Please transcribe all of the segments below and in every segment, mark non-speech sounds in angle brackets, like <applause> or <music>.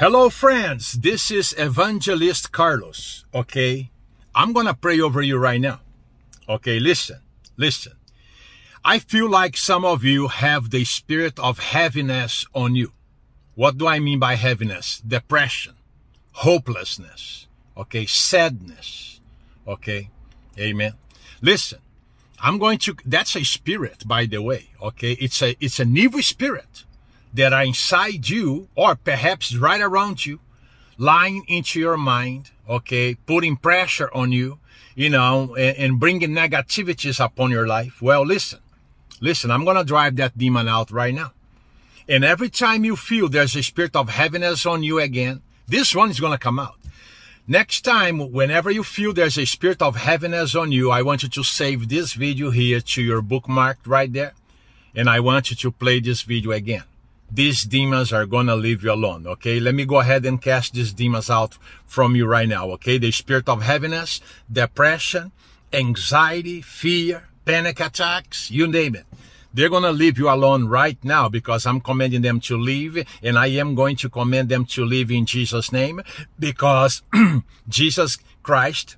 Hello, friends. This is Evangelist Carlos. Okay. I'm going to pray over you right now. Okay. Listen, listen. I feel like some of you have the spirit of heaviness on you. What do I mean by heaviness? Depression, hopelessness, okay, sadness, okay, amen. Listen, I'm going to, that's a spirit, by the way, okay? It's a, it's an evil spirit that are inside you or perhaps right around you, lying into your mind, okay, putting pressure on you, you know, and, and bringing negativities upon your life. Well, listen, listen, I'm going to drive that demon out right now. And every time you feel there's a spirit of heaviness on you again, this one is going to come out. Next time, whenever you feel there's a spirit of heaviness on you, I want you to save this video here to your bookmark right there. And I want you to play this video again these demons are gonna leave you alone okay? Let me go ahead and cast these demons out from you right now okay? The spirit of heaviness depression anxiety fear panic attacks you name it. They're going to leave you alone right now because I'm commanding them to leave and I am going to command them to leave in Jesus name because <clears throat> Jesus Christ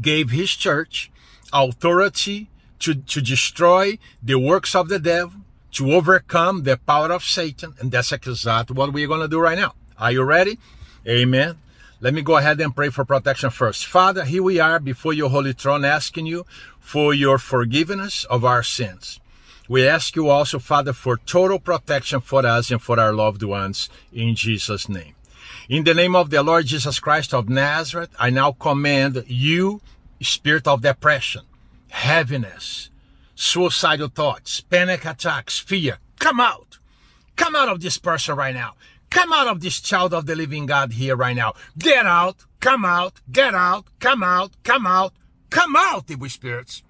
gave his church authority to, to destroy the works of the devil to overcome the power of Satan. And that's exactly what we're going to do right now. Are you ready? Amen. Let me go ahead and pray for protection first. Father, here we are before your holy throne asking you for your forgiveness of our sins. We ask you also, Father, for total protection for us and for our loved ones in Jesus' name. In the name of the Lord Jesus Christ of Nazareth, I now command you, spirit of depression, heaviness, suicidal thoughts, panic attacks, fear. Come out. Come out of this person right now. Come out of this child of the living God here right now. Get out. Come out. Get out. Come out. Come out. Come out, evil spirits.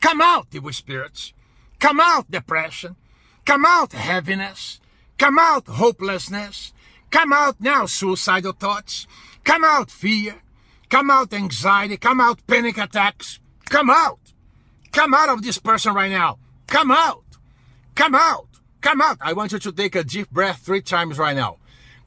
Come out, evil spirits. Come out, depression. Come out, heaviness. Come out, hopelessness. Come out now, suicidal thoughts. Come out, fear. Come out, anxiety. Come out, panic attacks. Come out. Come out of this person right now. Come out. Come out. Come out. I want you to take a deep breath three times right now.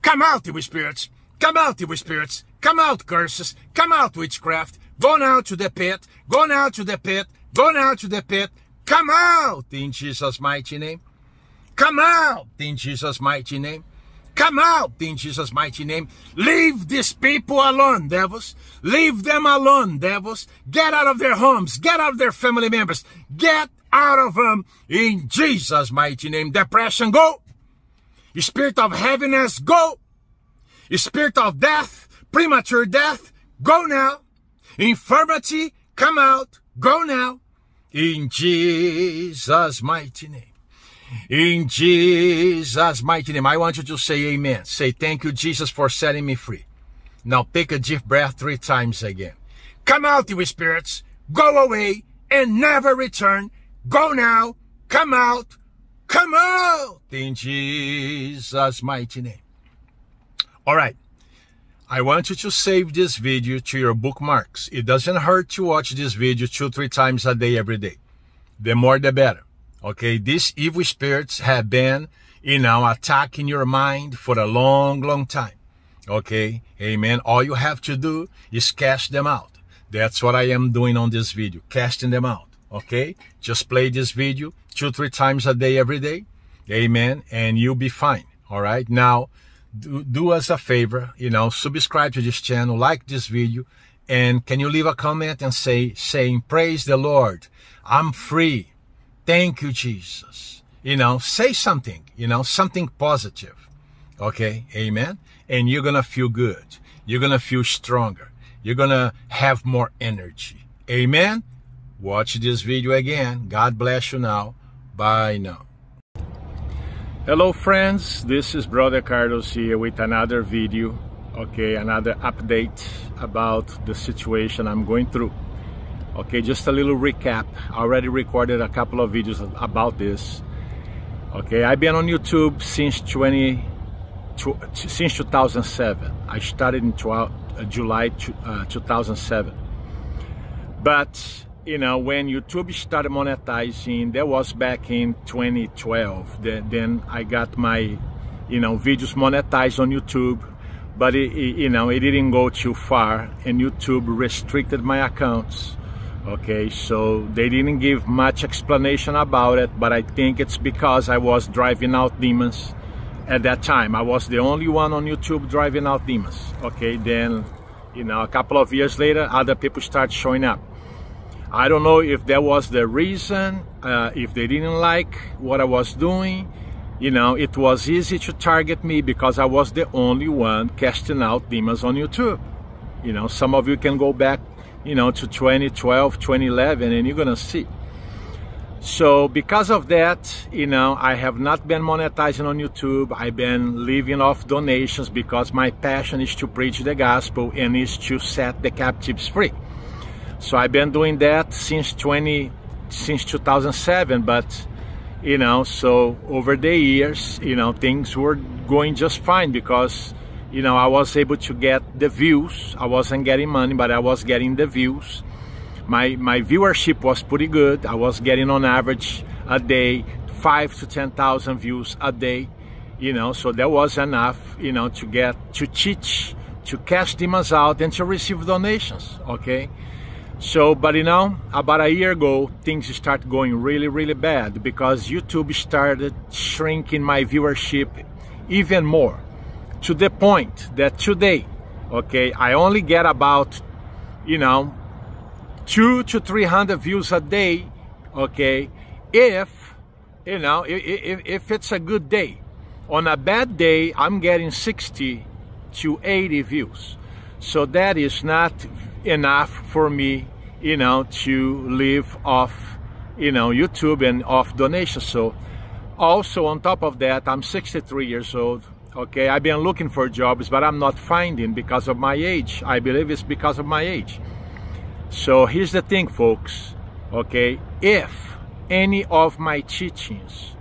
Come out, evil spirits. Come out, evil spirits. Come out, curses. Come out, witchcraft. Go now to the pit. Go now to the pit. Go now to the pit. Come out in Jesus' mighty name. Come out in Jesus' mighty name. Come out in Jesus' mighty name. Leave these people alone, devils. Leave them alone, devils. Get out of their homes. Get out of their family members. Get out of them in Jesus' mighty name. Depression, go. Spirit of heaviness, go. Spirit of death, premature death, go now. Infirmity, come out, go now. In Jesus' mighty name. In Jesus' mighty name, I want you to say amen. Say, thank you, Jesus, for setting me free. Now take a deep breath three times again. Come out, you spirits. Go away and never return. Go now. Come out. Come out. In Jesus' mighty name. All right. I want you to save this video to your bookmarks. It doesn't hurt to watch this video two, three times a day, every day. The more, the better. Okay, these evil spirits have been, you know, attacking your mind for a long, long time. Okay, amen. All you have to do is cast them out. That's what I am doing on this video, casting them out. Okay, just play this video two, three times a day, every day. Amen. And you'll be fine. All right. Now, do, do us a favor, you know, subscribe to this channel, like this video, and can you leave a comment and say, saying, praise the Lord. I'm free. Thank you, Jesus. You know, say something, you know, something positive. Okay. Amen. And you're going to feel good. You're going to feel stronger. You're going to have more energy. Amen. Watch this video again. God bless you now. Bye now. Hello friends, this is Brother Carlos here with another video, okay, another update about the situation I'm going through. Okay, just a little recap. I already recorded a couple of videos about this. Okay, I've been on YouTube since 20, since 2007. I started in 12, uh, July uh, 2007. But you know, when YouTube started monetizing, that was back in 2012. Then, I got my you know, videos monetized on YouTube, but it, it, you know, it didn't go too far and YouTube restricted my accounts. Okay, so they didn't give much explanation about it, but I think it's because I was driving out demons at that time. I was the only one on YouTube driving out demons. Okay, then, you know, a couple of years later, other people start showing up. I don't know if that was the reason, uh, if they didn't like what I was doing. You know, it was easy to target me because I was the only one casting out demons on YouTube. You know, some of you can go back, you know, to 2012, 2011, and you're gonna see. So because of that, you know, I have not been monetizing on YouTube. I've been living off donations because my passion is to preach the gospel and is to set the captives free. So I've been doing that since 20, since 2007, but you know, so over the years, you know, things were going just fine because, you know, I was able to get the views. I wasn't getting money, but I was getting the views. My, my viewership was pretty good. I was getting on average a day, five to 10,000 views a day, you know, so that was enough, you know, to get, to teach, to cast demons out and to receive donations, okay? So, but you know, about a year ago, things start going really, really bad because YouTube started shrinking my viewership even more to the point that today, okay, I only get about, you know, two to 300 views a day, okay, if, you know, if, if it's a good day. On a bad day, I'm getting 60 to 80 views. So that is not enough for me, you know, to live off, you know, YouTube and off donations. So also on top of that, I'm 63 years old. Okay, I've been looking for jobs, but I'm not finding because of my age. I believe it's because of my age. So here's the thing, folks. Okay, if any of my teachings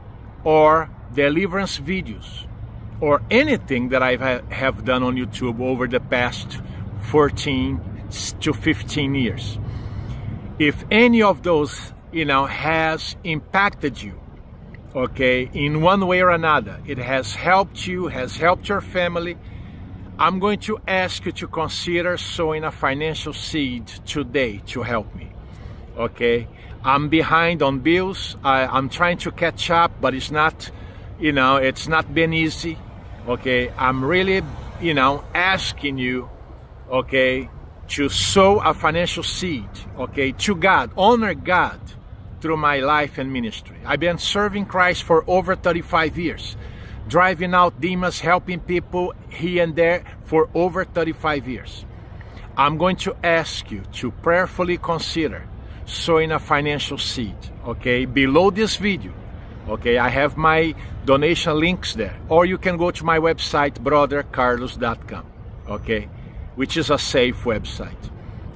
or deliverance videos or anything that I have done on YouTube over the past 14 to 15 years. If any of those, you know, has impacted you, okay, in one way or another, it has helped you, has helped your family, I'm going to ask you to consider sowing a financial seed today to help me, okay? I'm behind on bills. I, I'm trying to catch up, but it's not, you know, it's not been easy, okay? I'm really, you know, asking you, okay, to sow a financial seed, okay, to God, honor God through my life and ministry. I've been serving Christ for over 35 years, driving out demons, helping people here and there for over 35 years. I'm going to ask you to prayerfully consider sowing a financial seed, okay, below this video. Okay, I have my donation links there, or you can go to my website, brothercarlos.com. Okay, which is a safe website.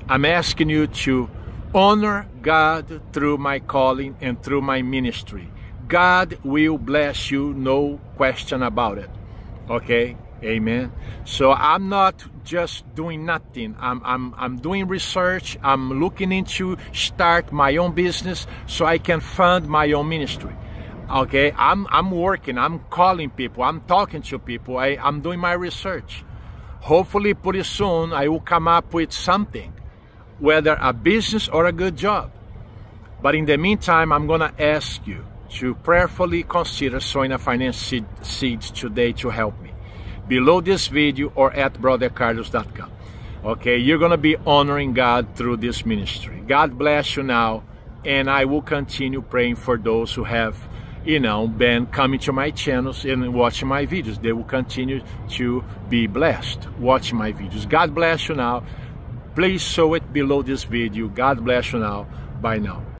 I'm asking you to honor God through my calling and through my ministry. God will bless you, no question about it. Okay? Amen. So I'm not just doing nothing. I'm, I'm, I'm doing research. I'm looking into start my own business so I can fund my own ministry. Okay, I'm, I'm working. I'm calling people. I'm talking to people. I, I'm doing my research. Hopefully, pretty soon, I will come up with something, whether a business or a good job. But in the meantime, I'm going to ask you to prayerfully consider sowing a financial seed today to help me. Below this video or at brothercarlos.com. Okay, you're going to be honoring God through this ministry. God bless you now, and I will continue praying for those who have you know, been coming to my channels and watching my videos. They will continue to be blessed watching my videos. God bless you now. Please show it below this video. God bless you now. Bye now.